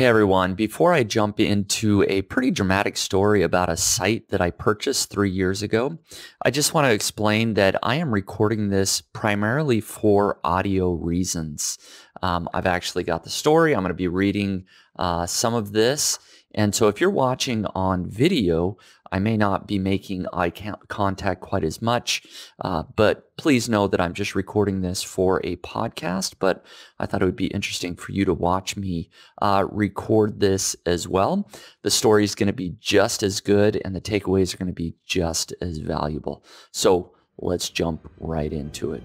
Hey everyone, before I jump into a pretty dramatic story about a site that I purchased three years ago, I just want to explain that I am recording this primarily for audio reasons. Um, I've actually got the story. I'm going to be reading uh, some of this. And so if you're watching on video, I may not be making eye contact quite as much, uh, but please know that I'm just recording this for a podcast. But I thought it would be interesting for you to watch me uh, record this as well. The story is going to be just as good, and the takeaways are going to be just as valuable. So let's jump right into it.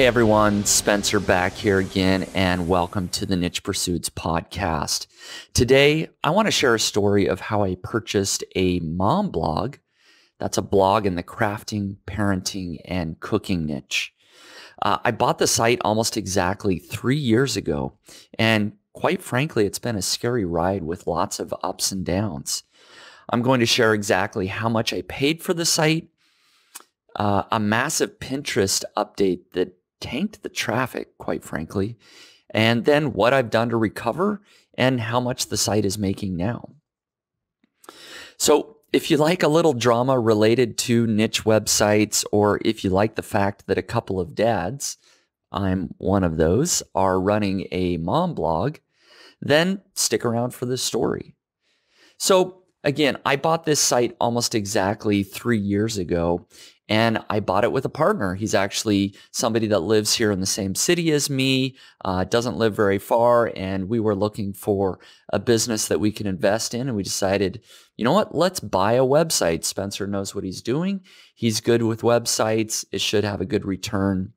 Hey everyone, Spencer back here again, and welcome to the Niche Pursuits podcast. Today, I want to share a story of how I purchased a mom blog. That's a blog in the crafting, parenting, and cooking niche. Uh, I bought the site almost exactly three years ago, and quite frankly, it's been a scary ride with lots of ups and downs. I'm going to share exactly how much I paid for the site, uh, a massive Pinterest update that tanked the traffic, quite frankly, and then what I've done to recover and how much the site is making now. So if you like a little drama related to niche websites, or if you like the fact that a couple of dads, I'm one of those, are running a mom blog, then stick around for this story. So again, I bought this site almost exactly three years ago, and I bought it with a partner. He's actually somebody that lives here in the same city as me, uh, doesn't live very far, and we were looking for a business that we can invest in. And we decided, you know what, let's buy a website. Spencer knows what he's doing. He's good with websites. It should have a good return.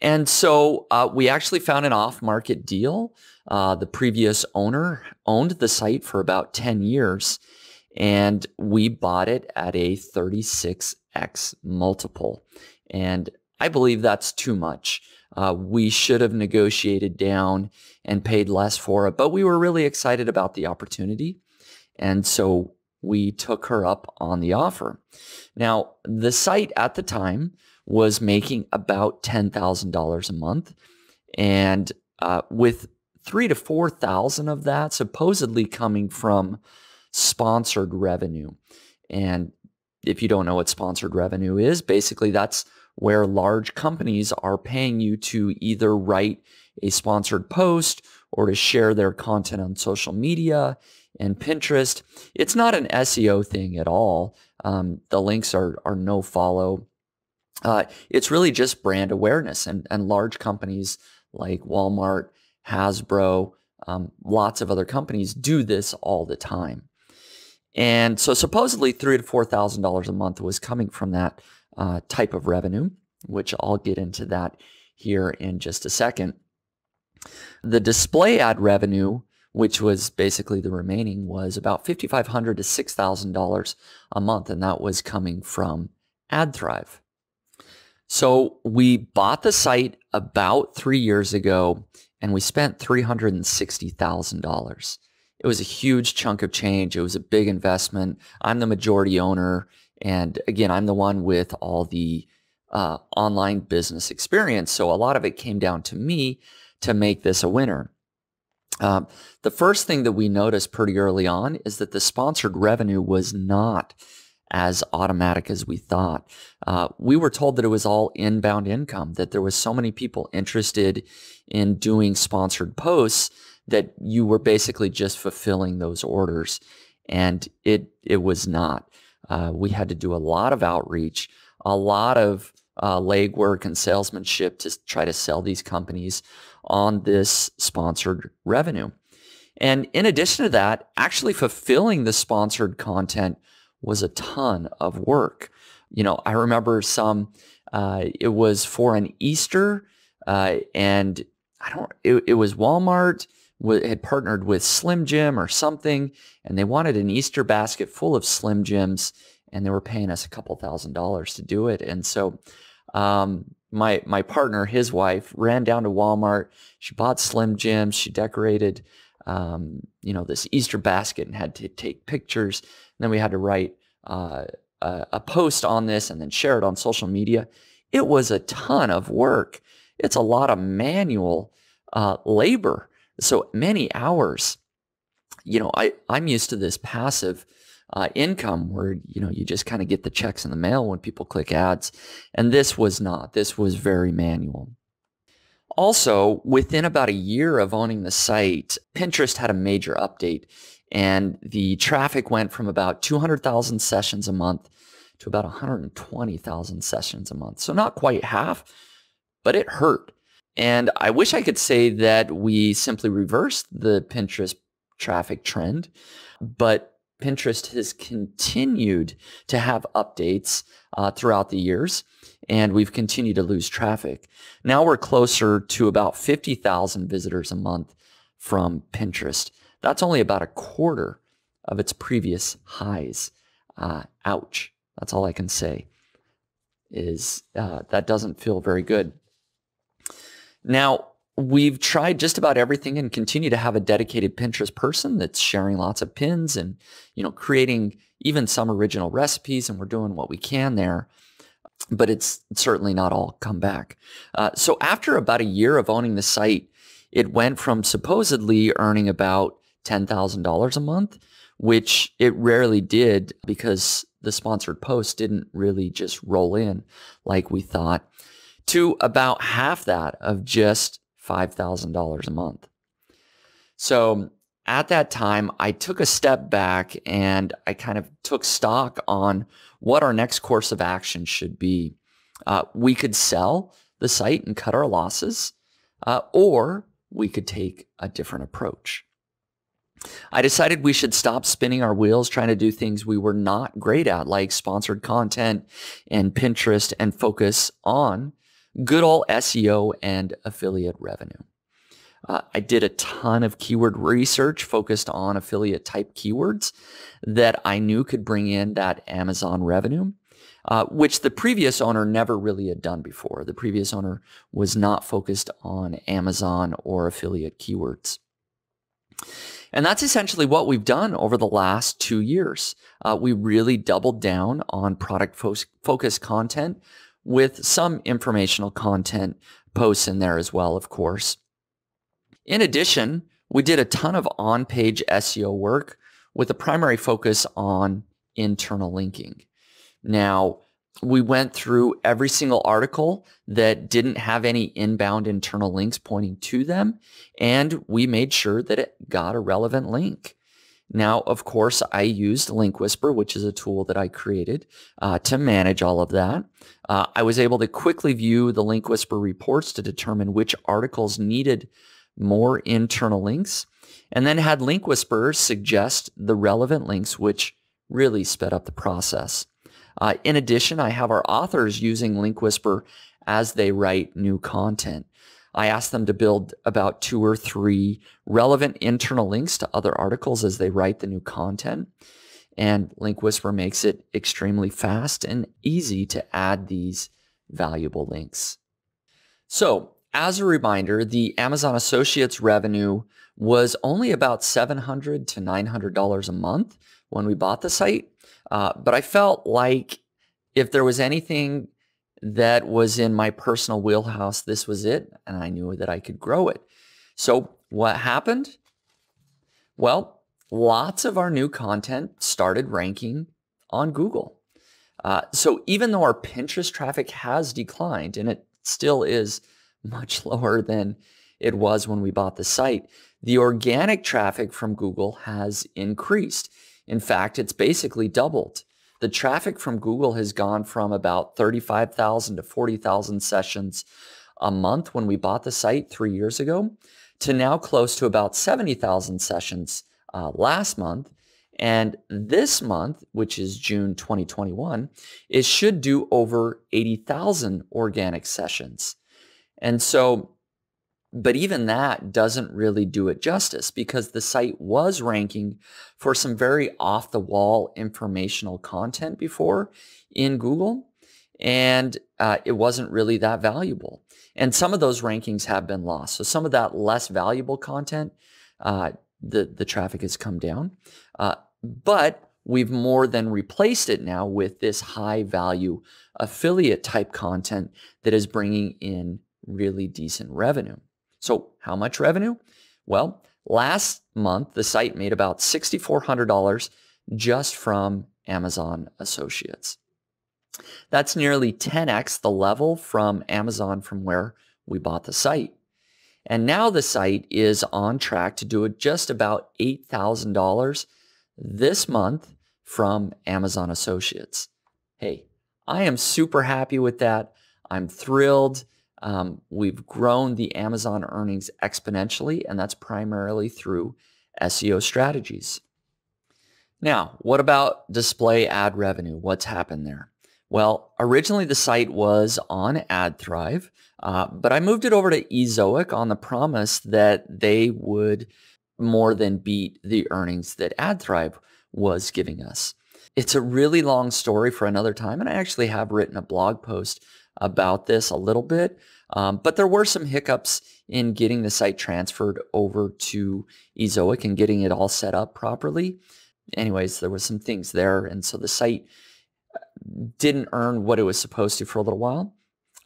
And so uh, we actually found an off market deal. Uh, the previous owner owned the site for about 10 years and we bought it at a 36x multiple. And I believe that's too much. Uh, we should have negotiated down and paid less for it, but we were really excited about the opportunity. And so we took her up on the offer. Now, the site at the time was making about $10,000 a month. And uh, with three to 4,000 of that supposedly coming from sponsored revenue. And if you don't know what sponsored revenue is, basically that's where large companies are paying you to either write a sponsored post or to share their content on social media and Pinterest. It's not an SEO thing at all. Um, the links are, are no follow. Uh, it's really just brand awareness and, and large companies like Walmart, Hasbro, um, lots of other companies do this all the time. And so supposedly three to four thousand dollars a month was coming from that uh, type of revenue, which I'll get into that here in just a second. The display ad revenue, which was basically the remaining, was about fifty five hundred to six thousand dollars a month, and that was coming from AdThrive. So we bought the site about three years ago, and we spent three hundred and sixty thousand dollars it was a huge chunk of change. It was a big investment. I'm the majority owner. And again, I'm the one with all the uh, online business experience. So a lot of it came down to me to make this a winner. Um, the first thing that we noticed pretty early on is that the sponsored revenue was not as automatic as we thought. Uh, we were told that it was all inbound income, that there was so many people interested in doing sponsored posts that you were basically just fulfilling those orders. And it, it was not. Uh, we had to do a lot of outreach, a lot of uh, legwork and salesmanship to try to sell these companies on this sponsored revenue. And in addition to that, actually fulfilling the sponsored content was a ton of work. You know, I remember some, uh, it was for an Easter, uh, and I don't, it, it was Walmart had partnered with Slim Jim or something, and they wanted an Easter basket full of Slim Jims, and they were paying us a couple thousand dollars to do it. And so, um, my my partner, his wife, ran down to Walmart. She bought Slim Jims. She decorated um, you know, this Easter basket and had to take pictures. And then we had to write uh, a, a post on this and then share it on social media. It was a ton of work. It's a lot of manual uh, labor. So many hours. You know, I, I'm used to this passive uh, income where, you know, you just kind of get the checks in the mail when people click ads. And this was not. This was very manual. Also, within about a year of owning the site, Pinterest had a major update and the traffic went from about 200,000 sessions a month to about 120,000 sessions a month. So not quite half, but it hurt. And I wish I could say that we simply reversed the Pinterest traffic trend, but Pinterest has continued to have updates uh, throughout the years, and we've continued to lose traffic. Now we're closer to about 50,000 visitors a month from Pinterest. That's only about a quarter of its previous highs. Uh, ouch. That's all I can say. Is uh, that doesn't feel very good. Now, we've tried just about everything and continue to have a dedicated Pinterest person that's sharing lots of pins and, you know, creating even some original recipes. And we're doing what we can there. But it's certainly not all come back. Uh, so after about a year of owning the site, it went from supposedly earning about $10,000 a month, which it rarely did because the sponsored posts didn't really just roll in like we thought, to about half that of just $5,000 a month. So at that time, I took a step back and I kind of took stock on what our next course of action should be. Uh, we could sell the site and cut our losses, uh, or we could take a different approach. I decided we should stop spinning our wheels trying to do things we were not great at, like sponsored content and Pinterest, and focus on good old SEO and affiliate revenue. Uh, I did a ton of keyword research focused on affiliate type keywords that I knew could bring in that Amazon revenue, uh, which the previous owner never really had done before. The previous owner was not focused on Amazon or affiliate keywords. And that's essentially what we've done over the last two years. Uh, we really doubled down on product fo- focused content with some informational content posts in there as well, of course. In addition, we did a ton of on page SEO work with a primary focus on internal linking. Now, we went through every single article that didn't have any inbound internal links pointing to them, and we made sure that it got a relevant link. Now, of course, I used Link Whisper, which is a tool that I created uh, to manage all of that. Uh, I was able to quickly view the Link Whisper reports to determine which articles needed more internal links, and then had Link Whisper suggest the relevant links, which really sped up the process. Uh, in addition, I have our authors using Link Whisper as they write new content. I ask them to build about two or three relevant internal links to other articles as they write the new content. And Link Whisper makes it extremely fast and easy to add these valuable links. So, as a reminder, the Amazon Associates revenue was only about $700 to $900 a month when we bought the site. Uh, but I felt like if there was anything that was in my personal wheelhouse, this was it. And I knew that I could grow it. So what happened? Well, lots of our new content started ranking on Google. Uh, so even though our Pinterest traffic has declined, and it still is much lower than it was when we bought the site, the organic traffic from Google has increased. In fact, it's basically doubled. The traffic from Google has gone from about 35,000 to 40,000 sessions a month when we bought the site three years ago to now close to about 70,000 sessions uh, last month. And this month, which is June 2021, it should do over 80,000 organic sessions. And so but even that doesn't really do it justice because the site was ranking for some very off the wall informational content before in Google, and uh, it wasn't really that valuable. And some of those rankings have been lost. So some of that less valuable content uh, the, the traffic has come down. Uh, but we've more than replaced it now with this high value affiliate type content that is bringing in really decent revenue. So, how much revenue? Well, last month the site made about $6,400 just from Amazon Associates. That's nearly 10x the level from Amazon from where we bought the site. And now the site is on track to do just about $8,000 this month from Amazon Associates. Hey, I am super happy with that. I'm thrilled. Um, we've grown the Amazon earnings exponentially, and that's primarily through SEO strategies. Now, what about display ad revenue? What's happened there? Well, originally the site was on AdThrive, uh, but I moved it over to Ezoic on the promise that they would more than beat the earnings that AdThrive was giving us. It's a really long story for another time, and I actually have written a blog post about this a little bit, um, but there were some hiccups in getting the site transferred over to Ezoic and getting it all set up properly. Anyways, there was some things there, and so the site didn't earn what it was supposed to for a little while.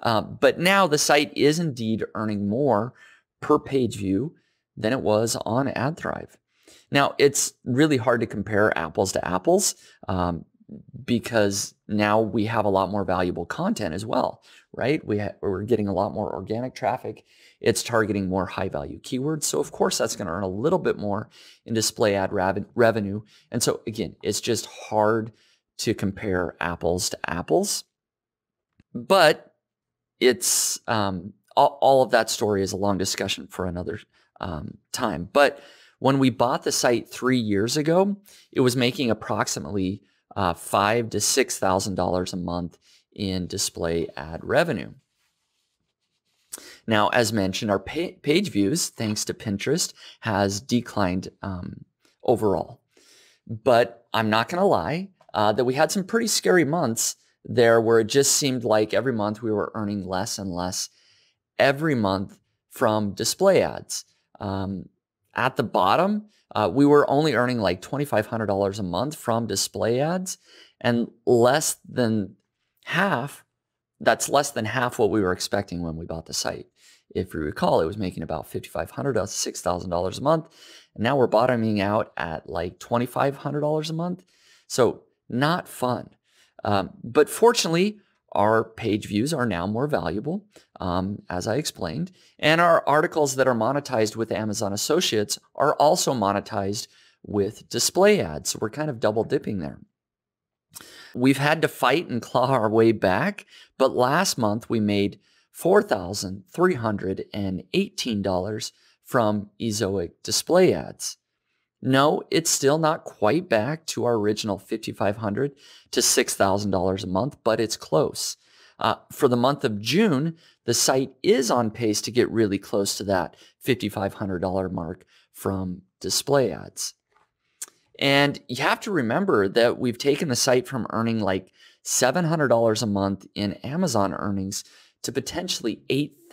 Uh, but now the site is indeed earning more per page view than it was on AdThrive. Now, it's really hard to compare apples to apples um, because now we have a lot more valuable content as well, right? We ha- we're getting a lot more organic traffic. It's targeting more high value keywords. So, of course, that's going to earn a little bit more in display ad revenue. And so, again, it's just hard to compare apples to apples. But it's um, all, all, of that story is a long discussion for another um, time. But when we bought the site three years ago, it was making approximately uh, five to six thousand dollars a month in display ad revenue. Now, as mentioned, our pa- page views, thanks to Pinterest, has declined um, overall. But I'm not going to lie, uh, that we had some pretty scary months there where it just seemed like every month we were earning less and less every month from display ads. Um, at the bottom, uh, we were only earning like $2,500 a month from display ads and less than half, that's less than half what we were expecting when we bought the site. If you recall, it was making about $5,500 to $6,000 a month. And now we're bottoming out at like $2,500 a month. So not fun. Um, but fortunately, our page views are now more valuable, um, as I explained, and our articles that are monetized with Amazon Associates are also monetized with display ads. So we're kind of double dipping there. We've had to fight and claw our way back, but last month we made $4,318 from Ezoic display ads. No, it's still not quite back to our original 5,500 to $6,000 a month, but it's close. Uh, for the month of June, the site is on pace to get really close to that $5,500 mark from display ads. And you have to remember that we've taken the site from earning like $700 a month in Amazon earnings to potentially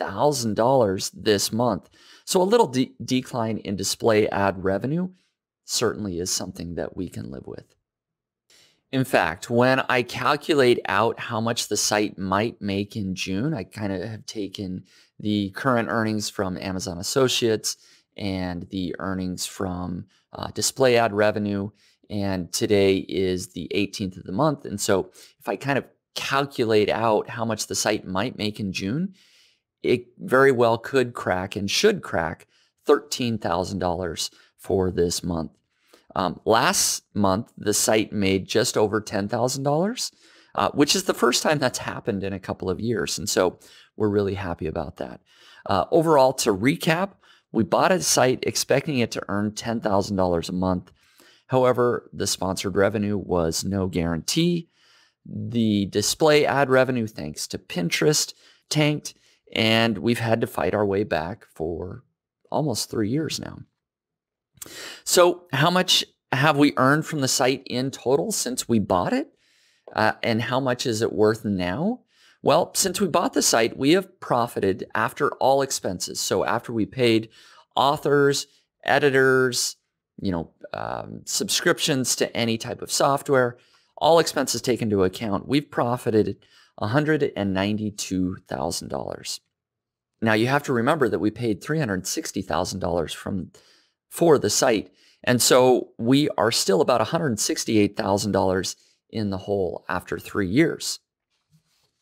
$8,000 this month. So a little de- decline in display ad revenue certainly is something that we can live with. In fact, when I calculate out how much the site might make in June, I kind of have taken the current earnings from Amazon Associates and the earnings from uh, display ad revenue. And today is the 18th of the month. And so if I kind of calculate out how much the site might make in June, it very well could crack and should crack $13,000 for this month. Um, last month, the site made just over $10,000, uh, which is the first time that's happened in a couple of years. And so we're really happy about that. Uh, overall, to recap, we bought a site expecting it to earn $10,000 a month. However, the sponsored revenue was no guarantee. The display ad revenue, thanks to Pinterest, tanked, and we've had to fight our way back for almost three years now. So, how much have we earned from the site in total since we bought it? Uh, and how much is it worth now? Well, since we bought the site, we have profited after all expenses. So, after we paid authors, editors, you know, um, subscriptions to any type of software, all expenses taken into account, we've profited $192,000. Now you have to remember that we paid $360,000 from for the site. And so we are still about $168,000 in the hole after 3 years.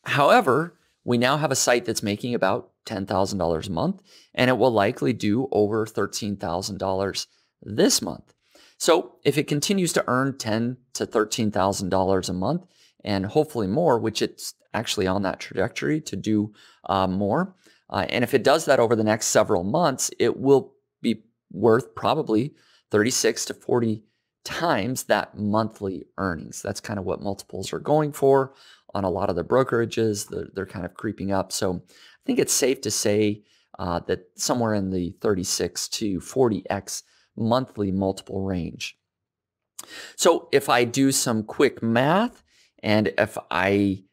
However, we now have a site that's making about $10,000 a month and it will likely do over $13,000 this month. So if it continues to earn ten to $13,000 a month and hopefully more, which it's actually on that trajectory to do uh, more, uh, and if it does that over the next several months, it will worth probably 36 to 40 times that monthly earnings. That's kind of what multiples are going for on a lot of the brokerages. They're, they're kind of creeping up. So I think it's safe to say uh, that somewhere in the 36 to 40x monthly multiple range. So if I do some quick math and if I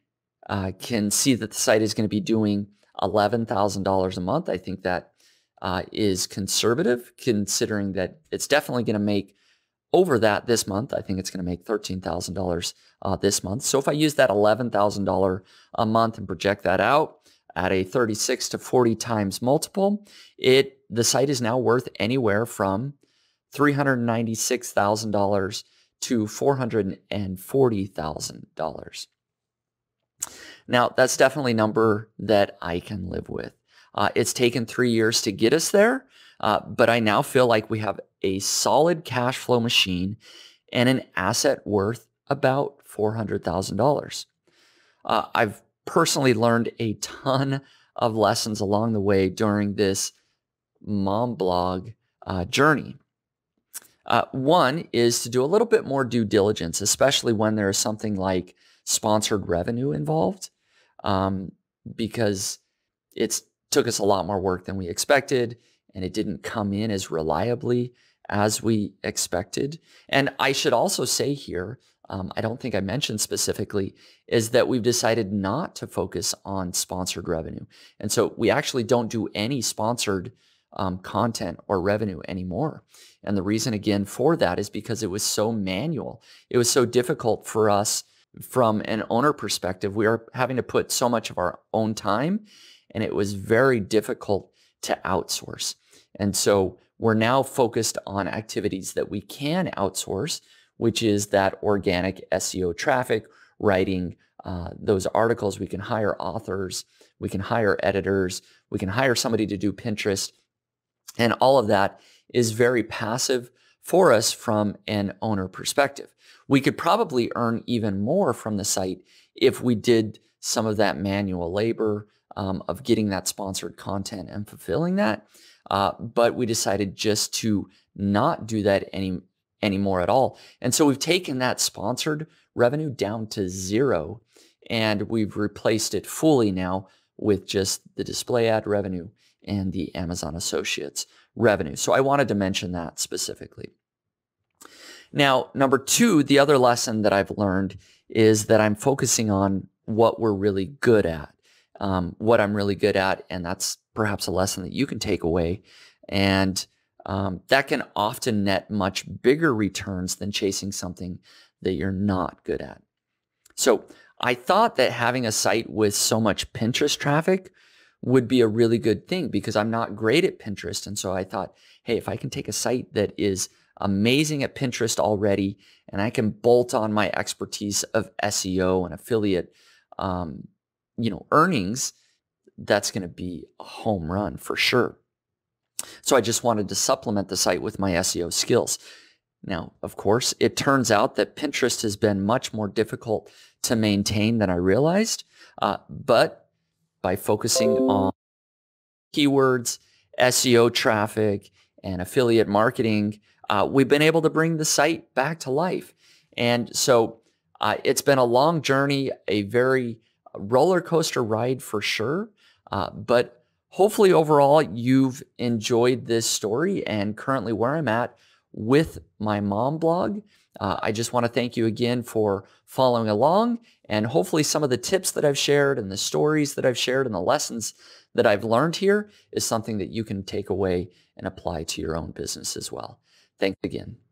uh, can see that the site is going to be doing $11,000 a month. I think that uh, is conservative considering that it's definitely going to make over that this month. I think it's going to make $13,000 uh, this month. So if I use that $11,000 a month and project that out at a 36 to 40 times multiple, it the site is now worth anywhere from $396,000 to $440,000. Now, that's definitely a number that I can live with. Uh, it's taken three years to get us there, uh, but I now feel like we have a solid cash flow machine and an asset worth about $400,000. Uh, I've personally learned a ton of lessons along the way during this mom blog uh, journey. Uh, one is to do a little bit more due diligence, especially when there is something like sponsored revenue involved um, because it took us a lot more work than we expected and it didn't come in as reliably as we expected. And I should also say here, um, I don't think I mentioned specifically, is that we've decided not to focus on sponsored revenue. And so we actually don't do any sponsored um, content or revenue anymore. And the reason, again, for that is because it was so manual. It was so difficult for us from an owner perspective, we are having to put so much of our own time, and it was very difficult to outsource. And so we're now focused on activities that we can outsource, which is that organic SEO traffic, writing uh, those articles. We can hire authors, we can hire editors, we can hire somebody to do Pinterest. And all of that is very passive for us from an owner perspective. We could probably earn even more from the site if we did some of that manual labor um, of getting that sponsored content and fulfilling that. Uh, but we decided just to not do that any anymore at all. And so we've taken that sponsored revenue down to zero and we've replaced it fully now with just the display ad revenue and the Amazon Associates revenue. So I wanted to mention that specifically. Now, number two, the other lesson that I've learned is that I'm focusing on what we're really good at, um, what I'm really good at. And that's perhaps a lesson that you can take away. And um, that can often net much bigger returns than chasing something that you're not good at. So I thought that having a site with so much Pinterest traffic would be a really good thing because I'm not great at Pinterest. And so I thought, hey, if I can take a site that is amazing at Pinterest already, and I can bolt on my expertise of SEO and affiliate, um, you know, earnings. That's going to be a home run for sure. So I just wanted to supplement the site with my SEO skills. Now, of course, it turns out that Pinterest has been much more difficult to maintain than I realized. Uh, but by focusing on keywords, SEO traffic, and affiliate marketing, uh, we've been able to bring the site back to life. And so uh, it's been a long journey, a very roller coaster ride for sure. Uh, but hopefully, overall, you've enjoyed this story and currently where I'm at with my mom blog. Uh, I just want to thank you again for following along. And hopefully, some of the tips that I've shared and the stories that I've shared and the lessons that I've learned here is something that you can take away and apply to your own business as well. Thanks again.